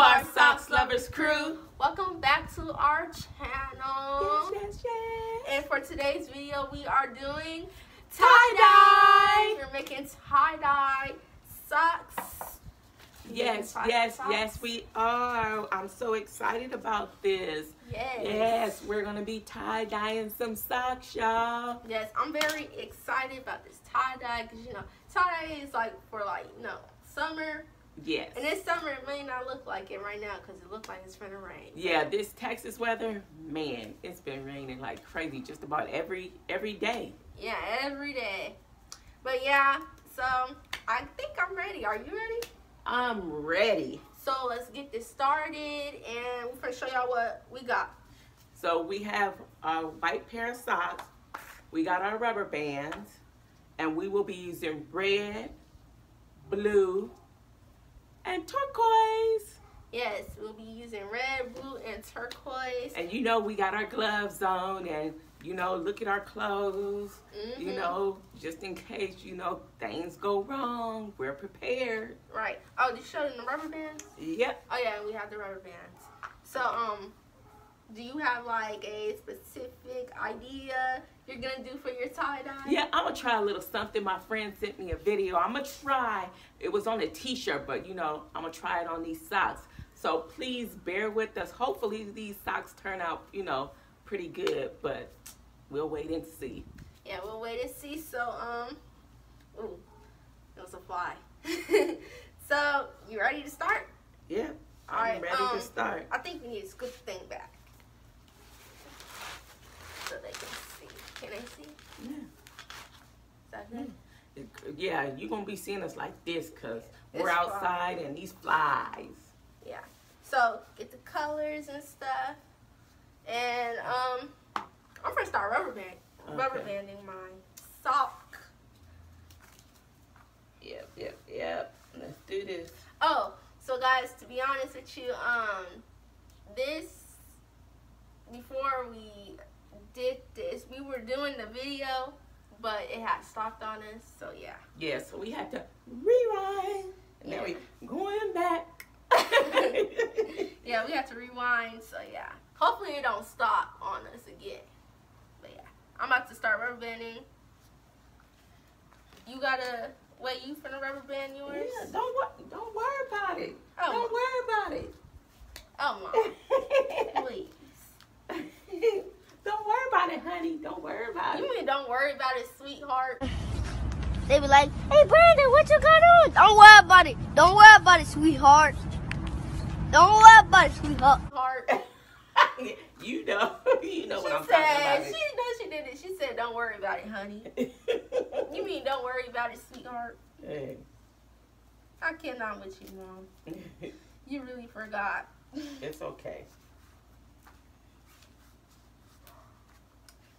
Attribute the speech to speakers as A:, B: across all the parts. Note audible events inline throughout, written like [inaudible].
A: our Socks Lovers crew.
B: Welcome back to our channel.
A: Yes, yes, yes.
B: And for today's video, we are doing
A: Tie-dye.
B: We're making tie-dye socks.
A: Yes, yes,
B: socks.
A: yes, we are. I'm so excited about this.
B: Yes.
A: Yes, we're gonna be tie dyeing some socks, y'all.
B: Yes, I'm very excited about this tie-dye because, you know, tie-dye is like for like, you know, summer.
A: Yes.
B: And this summer, it may not look like it right now because it looks like it's going to rain.
A: Yeah, this Texas weather, man, it's been raining like crazy just about every every day.
B: Yeah, every day. But yeah, so I think I'm ready. Are you ready?
A: I'm ready.
B: So let's get this started and we're gonna show y'all what we got.
A: So we have a white pair of socks. We got our rubber bands, and we will be using red, blue, and turquoise.
B: Yes, we'll be using red, blue, and turquoise.
A: And you know we got our gloves on, and you know look at our clothes. You
B: Mhm.
A: know, just in case you know things go wrong, we're prepared.
B: Right. Oh, did you show them the rubber bands?
A: Yep.
B: Oh yeah, we have the rubber bands. So um, you have like a specific idea you're gonna do for your tie dye?
A: Yeah, I'm gonna try a little something. My friend sent me a video. I'm gonna try. It was on a t-shirt, but you know, I'm gonna try it on these socks. So please bear with us. Hopefully these socks turn out, you know, pretty good, but we'll wait and see.
B: Yeah, we'll wait and see. So um, ooh, it was a fly. [laughs] so you ready to start?
A: Yeah, I'm
B: Alright,
A: ready
B: um,
A: to start.
B: I think we need to scoot the thing back so they can see. Can they see?
A: Yeah.
B: Is that good?
A: Yeah, you're gonna be seeing us like this because we're outside and these flies.
B: Yeah. So get the colors and stuff, and um, I'm gonna start rubber band, rubber banding my sock.
A: Yep, yep, yep. Let's do this.
B: Oh, so guys, to be honest with you, um, this before we did this, we were doing the video, but it had stopped on us. So yeah.
A: Yeah, so we had to rewind. And now [laughs]
B: Yeah.
A: we going back.
B: Yeah, we have to rewind. So yeah. Hopefully it don't stop on us again. But yeah, I'm about to start rubber banding. You gotta wait. You the rubber band yours?
A: Yeah, don't don't worry about it.
B: Oh.
A: Don't worry about it.
B: Oh my, [laughs] please.
A: don't worry about it, honey. Don't worry about
B: You
A: it.
B: You mean don't worry about it, sweetheart?
C: They be like, hey Brandon, what you got on? Don't worry about it. Don't worry about it, sweetheart. Don't worry about it, sweetheart. [laughs]
A: You know, [laughs] you know
B: she
A: what I'm
B: said
A: talking
B: she knows she did it. She said don't worry about it, honey. [laughs] You mean don't worry about it, sweetheart?
A: Hey.
B: I cannot with you, mom. You really forgot.
A: it's okay.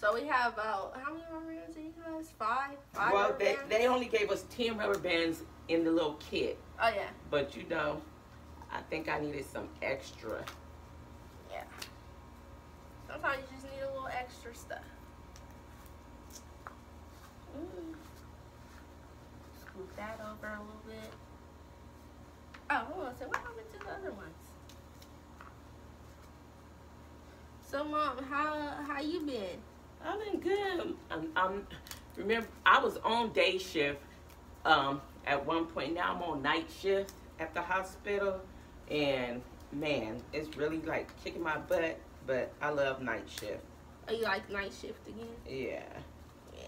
B: So we have about how many rubber bands do you guys? Five. Five
A: well,
B: rubber
A: they,
B: bands?
A: they only gave us 10 rubber bands in the little kit.
B: Oh yeah,
A: But you know, I think I needed some extra.
B: yeah. Sometimes you just need a little extra stuff. Mm. Scoop that over a little bit. Oh, hold on. So what happened to the other ones? So, mom, how how you been?
A: I've been good. Um, um, remember, I was on day shift um, at one point. Now I'm on night shift at the hospital, and man, it's really like kicking my butt. But I love night shift.
B: Are you like night shift again?
A: Yeah,
B: Yeah.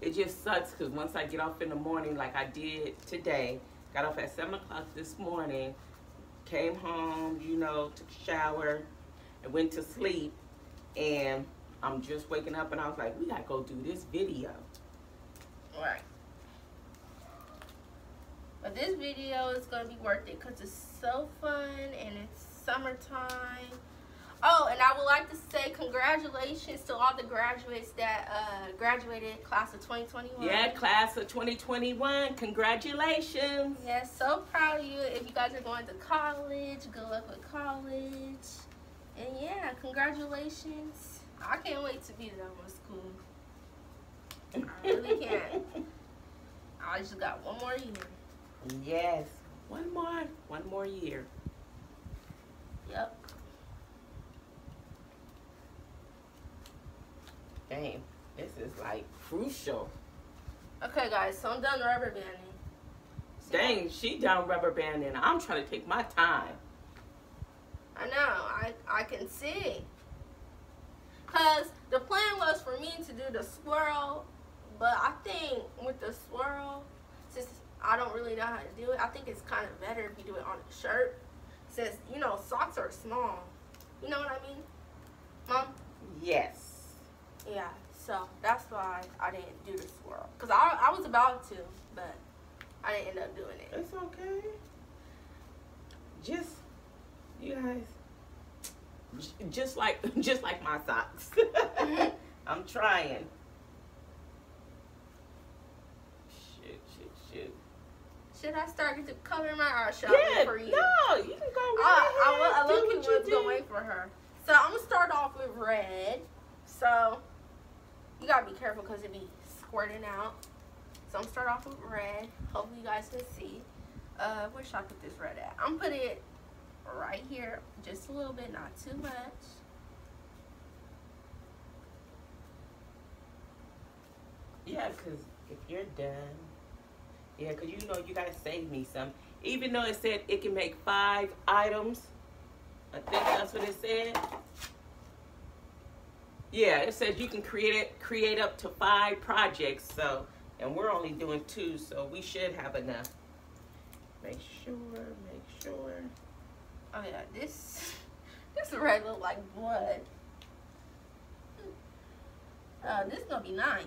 A: it just sucks because once I get off in the morning, like I did today, got off at seven o'clock this morning, came home, you know, took a shower, and went to sleep, and I'm just waking up, and I was like, we gotta go do this video.
B: Right. But this video is going to be worth it because it's so fun and it's summertime. Oh, and I would like to say congratulations to all the graduates that uh, graduated class of 2021.
A: Yeah, class of 2021, congratulations.
B: Yes, so proud of you. If you guys are going to college, good luck with college. And yeah, congratulations. I can't wait to be done with school. I really can't. [laughs] I just got one more year.
A: Yes, one more, one more year.
B: Yep.
A: Dang, this is like crucial.
B: Okay, guys, so I'm done rubber banding.
A: Dang, she done rubber banding. I'm trying to take my time.
B: I know, I, I can see. Because the plan was for me to do the swirl, but I think with the swirl, since I don't really know how to do it, I think it's kind of better if you do it on a shirt. Since, you know, socks are small. You know what I mean? Mom?
A: Yes.
B: Yeah, so that's why I didn't do the swirl. Because I, I was about to, but I didn't end up doing it.
A: It's okay. Just, you guys, just like, [laughs] just like my socks. [laughs] I'm trying. Shoot, shoot, shoot.
B: Should I start to color my eye shall
A: Yeah,
B: for you?
A: no, you can go
B: I,
A: right
B: I,
A: ahead.
B: I, I
A: Do
B: look
A: what
B: at what's gonna for her. So I'm gonna start off with red. So you gotta be careful because it be squirting out. So I'm gonna start off with red. Hopefully you guys can see. Uh, where should I put this red at? I'm put it right here, just a little bit, not too much.
A: Yeah, because if you're done, yeah, because you know you gotta save me some. Even though it said it can make five items, I think that's what it said. Yeah, it says you can create it, create up to five projects. So, and we're only doing two, so we should have enough. Make sure.
B: Oh yeah, this [laughs] this red look like blood. Uh, this gonna be nice.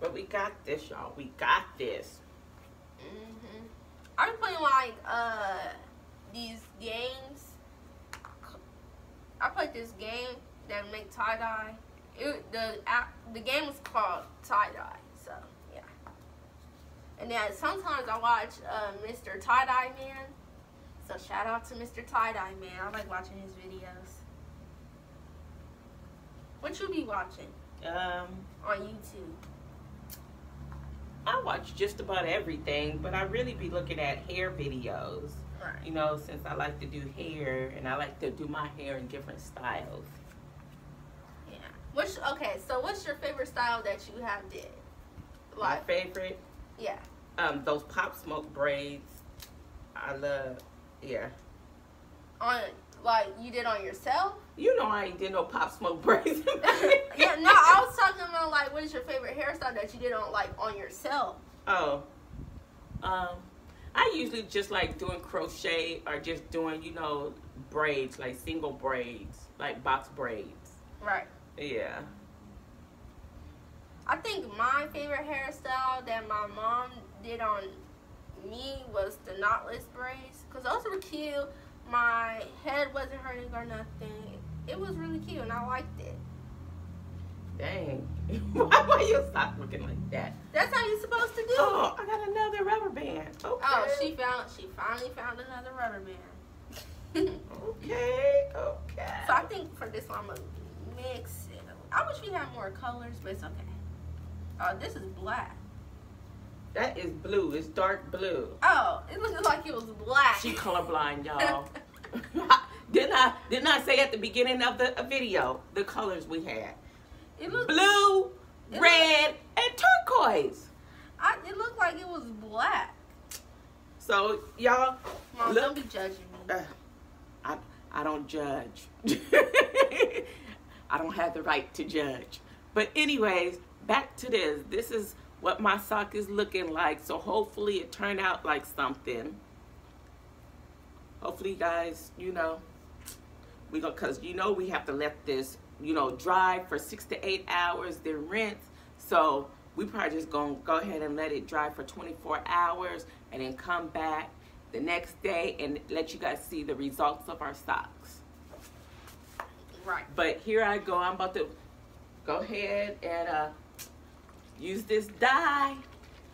A: But we got this, y'all. We got this.
B: hmm I'm playing like uh these games. I played this game that make tie dye. It the app the game is called tie dye. So yeah. And then sometimes I watch uh, Mr. Tie Dye Man. So shout out to Mr. Tie Dye Man. I like watching his videos. What you be watching
A: Um,
B: on YouTube?
A: I watch just about everything, but I really be looking at hair videos.
B: Right.
A: You know, since I like to do hair and I like to do my hair in different styles.
B: Yeah. What's okay? So what's your favorite style that you have did?
A: My favorite,
B: yeah.
A: um, those pop smoke braids. I love, yeah.
B: On like you did on yourself?
A: You know I ain't did no pop smoke braids. [laughs] [laughs]
B: Yeah. No, I was talking about like what is your favorite hairstyle that you did on like on yourself?
A: Oh, um, I usually just like doing crochet or just doing, you know, braids, like single braids, like box braids.
B: Right.
A: Yeah.
B: I think my favorite hairstyle that my mom did on me was the knotless braids because those were cute. My head wasn't hurting or nothing. It was really cute and I liked it.
A: Dang. [laughs] Why why your sock looking like that?
B: That's how you're supposed to do.
A: Oh, I got another rubber band. Okay.
B: Oh, she found she finally found another rubber band. [laughs]
A: Okay, okay.
B: so I think for this one I'm gonna mix it. I wish we had more colors, but it's okay. Oh, this is black.
A: That is blue. It's dark blue.
B: Oh, it looks like it was black.
A: She colorblind, y'all. [laughs] didn't I didn't I say at the beginning of the video the colors we had?
B: it looked
A: Blue,
B: It
A: red, and turquoise.
B: I, it looked like it was black.
A: So y'all,
B: Mom,
A: Look.
B: don't be judging me.
A: uh, I I don't judge. [laughs] I don't have the right to judge. But anyways, back to this. This is what my sock is looking like. So hopefully it turned out like something. Hopefully, you guys, you know, we go because you know we have to let this, you know, dry for six to eight hours, then rinse. So we probably just gonna go ahead and let it dry for 24 hours, and then come back the next day and let you guys see the results of our socks.
B: Right.
A: But here I go. I'm about to go ahead and uh, use this dye.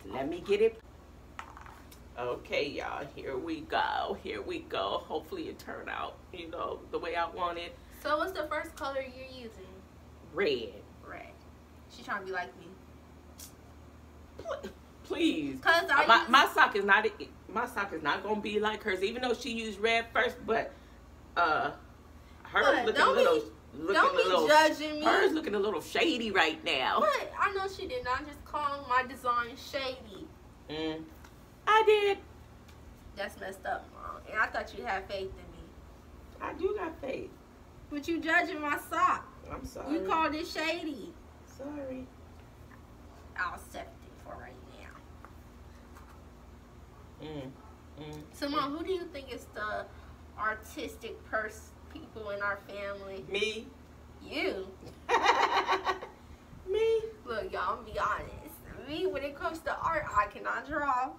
A: Let me get it. Okay, y'all. Here we go. Here we go. Hopefully it turned out, you know, the way I want it.
B: So what's the first color you're using?
A: Red.
B: Red. She trying to be like me.
A: Pl- Please.
B: Cause I
A: my,
B: use,
A: my sock is not my sock is not gonna be like hers, even though she used red first. But uh, hers looking
B: Don't
A: little,
B: be-
A: looking
B: Don't
A: a
B: be
A: little,
B: judging me.
A: hers looking a little shady right now.
B: But I know she did not just call my design shady.
A: Mm. I did.
B: That's messed up, mom. And I thought you had faith in me.
A: I do got faith.
B: But you judging my sock.
A: I'm sorry.
B: You called it shady.
A: Sorry.
B: I'll accept it for right now.
A: Mm. Mm.
B: So, mom, who do you think is the artistic person people in our family?
A: Me.
B: You. [laughs]
A: Me.
B: Look, y'all, I'm be honest. Me, when it comes to art, I cannot draw.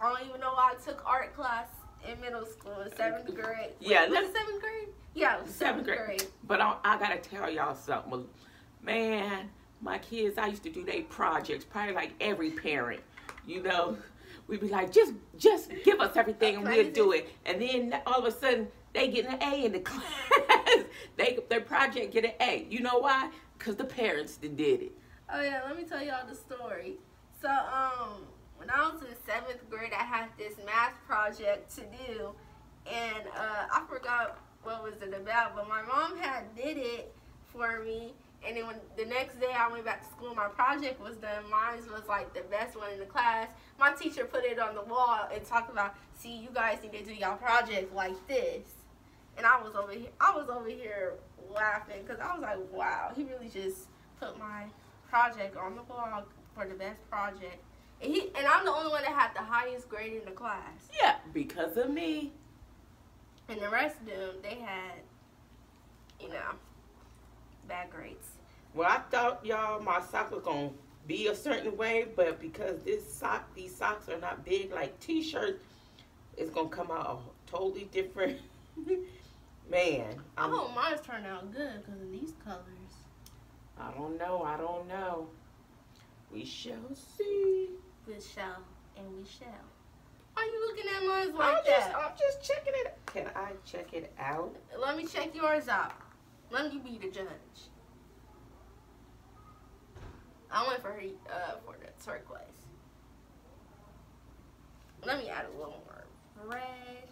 B: I don't even know why I took art class in middle school, in seventh grade.
A: Yeah,
B: was
A: let-
B: it seventh grade? Yeah,
A: Seventh grade. But I, I gotta tell y'all something. Man, my kids, I used to do their projects, probably like every parent. You know, we'd be like, just just give us everything and we'll do it. And then all of a sudden, they get an A in the [laughs] class. they their project get an A. You know why? Because the parents that did it.
B: Oh yeah, let me tell y'all the story. So um, when I was in seventh grade, I had this math project to do, and uh, I forgot what was it about. But my mom had did it for me, and then when the next day I went back to school, my project was done. Mine was like the best one in the class. My teacher put it on the wall and talked about, see, you guys need to do y'all project like this. And I was over here, I was over here laughing because I was like, wow, he really just put my project on the blog for the best project. And he and I'm the only one that had the highest grade in the class.
A: Yeah, because of me.
B: And the rest of them, they had, you know, bad grades.
A: Well, I thought y'all my sock was gonna be a certain way, but because this sock, these socks are not big like t-shirts, it's gonna come out a totally different. [laughs] Man,
B: I
A: I'm,
B: hope mine's turned out good because of these colors.
A: I don't know. I don't know. We shall see.
B: We shall and we shall. Are you looking at mine like
A: I'm
B: like
A: just,
B: that?
A: I'm just checking it. Can I check it out?
B: Let me check yours out. Let me be the judge. I went for uh for the turquoise. Let me add a little more red.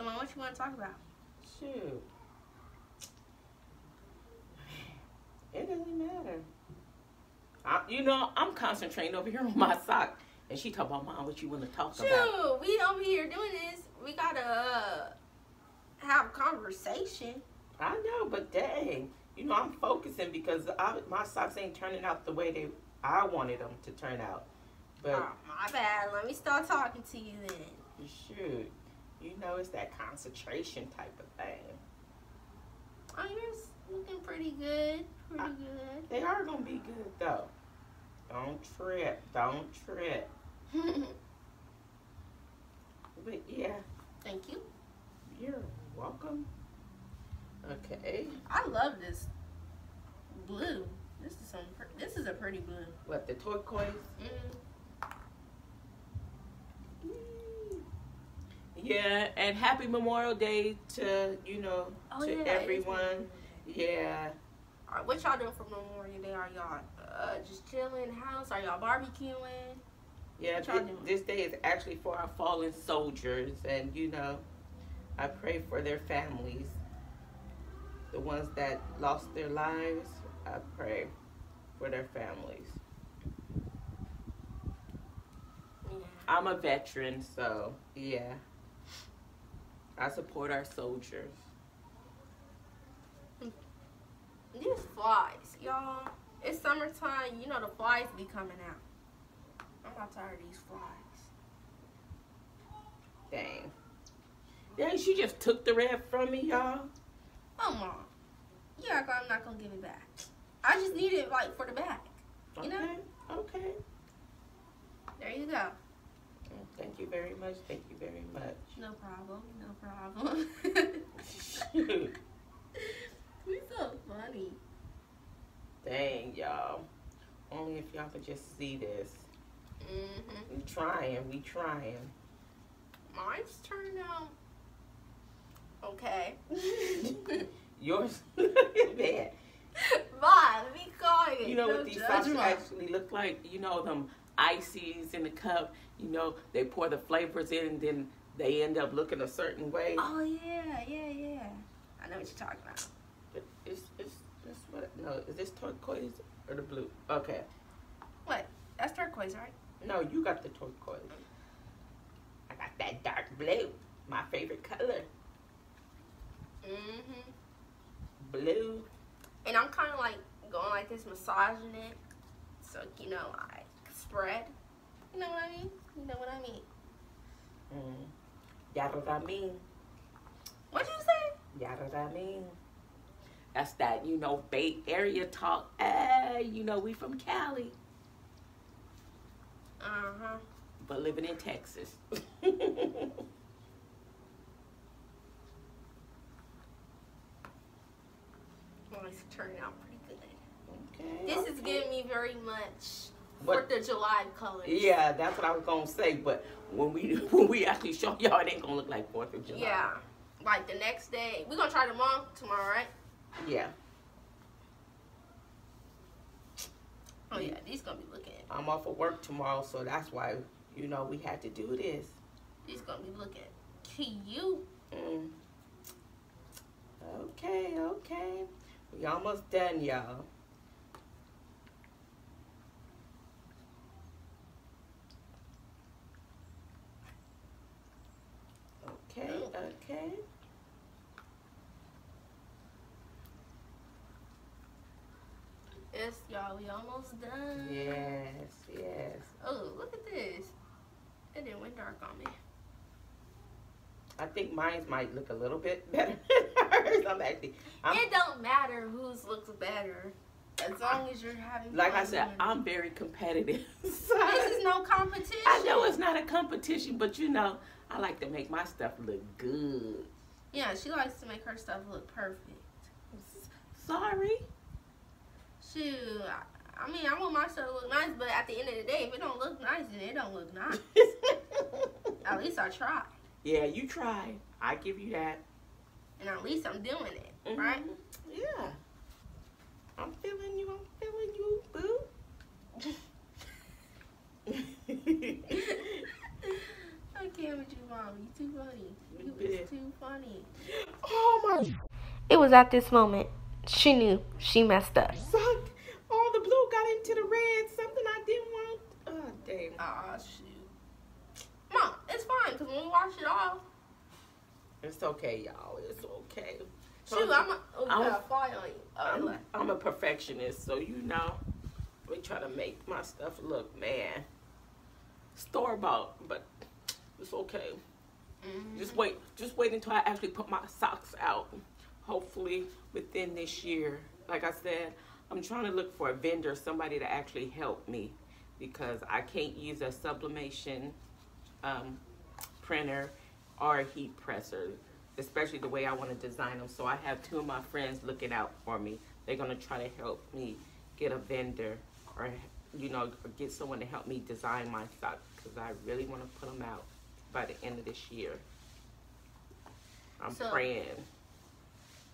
B: So, Mom, what you want to talk about?
A: Shoot. It doesn't matter. I, you know, I'm concentrating over here on my sock, and she talk about mom. What you want to talk about?
B: Shoot, we over here doing this. We gotta uh, have conversation.
A: I know, but dang, you know, I'm focusing because I, my socks ain't turning out the way they I wanted them to turn out. But
B: Oh, my bad. Let me start talking to you then.
A: shoot, you know, it's that concentration type of thing.
B: Oh, you're looking pretty good. Pretty good.
A: They are gonna be good though. Don't trip. Don't trip. [laughs] But yeah,
B: Thank you.
A: you're welcome. Okay.
B: I love this blue. This is some. This is a pretty blue.
A: What the turquoise?
B: Mm.
A: Yeah, and happy Memorial Day to you know
B: Oh,
A: to
B: yeah,
A: everyone.
B: Memorial
A: Yeah.
B: All right, what y'all doing for Memorial Day? Are y'all uh, just chilling house? Are y'all barbecuing?
A: Yeah,
B: What y'all
A: this day is actually for our fallen soldiers, and you know, I pray for their families, the ones that lost their lives. I pray for their families.
B: Yeah.
A: I'm a veteran, so yeah, I support our soldiers.
B: These flies, y'all. It's summertime. You know the flies be coming out. I'm not tired of these flies.
A: Dang. Dang, she just took the red from me, y'all.
B: Oh, mom. Like I'm not gonna give it back. I just need it like for the back.
A: Okay.
B: You know?
A: Okay.
B: There you go.
A: Thank you very much. Thank you very much.
B: No problem. No problem. [laughs] You're so funny.
A: Dang, y'all. Only if y'all could just see this.
B: hmm
A: We trying. We trying.
B: Mine's turned out okay. [laughs]
A: Yours [laughs] bad.
B: Bye. Let me call you.
A: You know
B: No
A: what these
B: judgment.
A: actually look like? You know them ices in the cup. You know they pour the flavors in, and then they end up looking a certain way.
B: Oh yeah, yeah, yeah. I know what you're talking about.
A: It- It's, it's, it's what? No, is this turquoise or the blue? Okay.
B: What? That's turquoise, right?
A: No, you got the turquoise. I got that dark blue. My favorite color.
B: Mm-hmm.
A: Blue.
B: And I'm kind of like going like this, massaging it, so you know I spread. You know what I mean? You know what I mean?
A: Mm. Yada what I mean.
B: What'd you say?
A: Yada what I mean. That's that, you know, Bay Area talk. Hey, you know, we from Cali,
B: Uh huh.
A: but living in Texas. [laughs]
B: Well, it's turning out pretty good.
A: okay.
B: This is giving me very much Fourth of July colors.
A: Yeah, that's what I was gonna say. But when we [laughs] when we actually show y'all, it ain't gonna look like Fourth of July.
B: Yeah. Like the next day, we're gonna try tomorrow. Tomorrow, right?
A: Yeah.
B: Oh yeah, these gonna be looking.
A: I'm off of work tomorrow, so that's why you know we had to do this.
B: These gonna be looking cute.
A: Mm. Okay, okay. We almost done, y'all. Okay, okay.
B: Yes, y'all, we almost done.
A: Yes, yes.
B: Oh, look at this. It didn't went dark on me.
A: I think mine might look a little bit [laughs] better than hers. I'm actually, I'm,
B: it don't matter whose looks better, as long as you're having.
A: like I said. I'm very competitive. [laughs]
B: This is no competition.
A: I know it's not a competition, but you know, I like to make my stuff look good.
B: Yeah, she likes to make her stuff look perfect.
A: Sorry.
B: Shoot, I, I mean, I want my stuff to look nice, but at the end of the day, if it don't look nice, then it don't look nice. [laughs] At least I try.
A: yeah, you try. I give you that.
B: and at least I'm doing it,
A: Mhm.
B: right?
A: Yeah. I'm feeling you. I'm feeling you, boo. [laughs]
B: I with you, mom. You too funny. You
A: Yeah.
B: is too funny.
A: oh my
B: It was at this moment she knew she messed up.
A: suck. All the blue got into the red. Something I didn't want. Oh damn.
B: Ah, shoot. Mom, it's fine, because when we wash it off,
A: It's okay, y'all. It's okay.
B: shoot, I'm a, oh,
A: I'm-
B: got a fly on you. Oh,
A: I'm,
B: look.
A: I'm a perfectionist, so you know, we try to make my stuff look, man, store bought, but it's okay.
B: Mhm.
A: Just wait, just wait until I actually put my socks out. Hopefully within this year. Like I said, I'm trying to look for a vendor, somebody to actually help me because I can't use a sublimation um, printer or a heat presser, especially the way I want to design them. So I have two of my friends looking out for me. They're gonna try to help me get a vendor or you know or get someone to help me design my socks because I really want to put them out by the end of this year. I'm
B: So-
A: praying.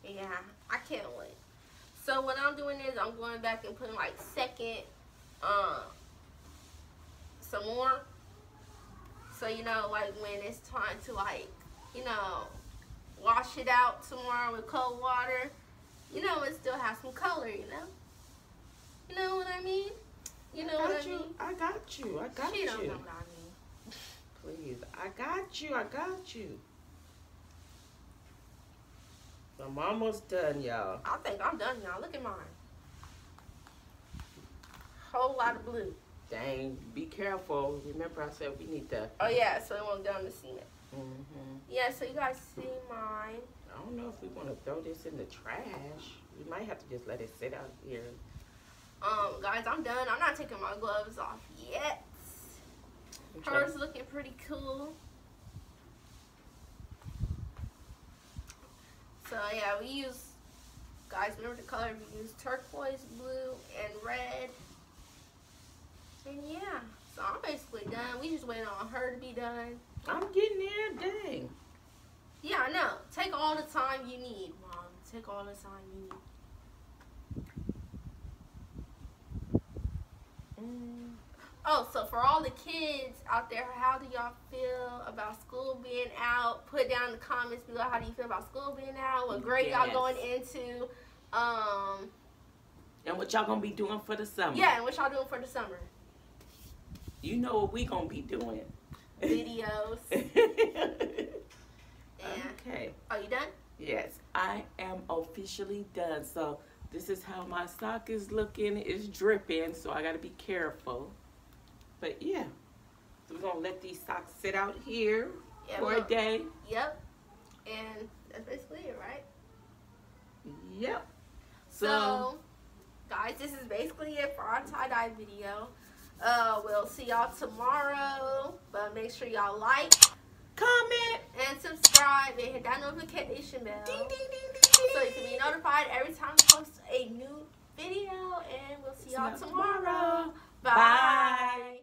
B: Yeah, I can't wait. So what I'm doing is I'm going back and putting like second, um, some more. So you know, like when it's time to like, you know, wash it out tomorrow with cold water, you know, it still has some color. You know, you know what I mean? You know
A: I
B: what
A: got
B: I
A: you.
B: mean?
A: I got you. I got
B: she
A: you.
B: don't know what I mean.
A: Please, I got you. I got you. I'm almost done, y'all.
B: I think I'm done y'all. Look at mine. Whole lot of blue.
A: Dang, be careful. Remember, I said we need to.
B: Oh yeah, so it won't go in the cement.
A: hmm
B: Yeah, so you guys see mine.
A: I don't know if we want to throw this in the trash. We might have to just let it sit out here.
B: Um, guys, I'm done. I'm not taking my gloves off yet. Hers looking pretty cool. So yeah, we use guys. Remember the color? We use turquoise, blue, and red. And yeah, so I'm basically done. We just waiting on her to be done.
A: I'm getting there. Dang.
B: Yeah, I know. Take all the time you need, mom. Take all the time you need.
A: Mm.
B: Oh, so for all the kids out there, how do y'all feel about school being out? Put down in the comments below how do you feel about school being out? What grade y'all going into? Um,
A: And what y'all gonna be doing for the summer?
B: yeah, and what y'all doing for the summer?
A: You know what we gonna be doing.
B: Videos. [laughs]
A: Okay.
B: are you done?
A: Yes, I am officially done. So this is how my sock is looking. It's dripping, so I gotta be careful. But yeah, so we're gonna let these socks sit out here
B: Yeah,
A: for a day.
B: Yep. And that's basically it, right?
A: Yep.
B: So,
A: So,
B: guys, this is basically it for our tie dye video. Uh, we'll see y'all tomorrow. But make sure y'all like
A: comment.
B: and subscribe and hit that notification bell
A: Ding, ding, ding, ding,
B: so you can be notified every time we post a new video. And we'll see y'all
A: See y'all
B: tomorrow.
A: tomorrow.
B: Bye.
A: Bye.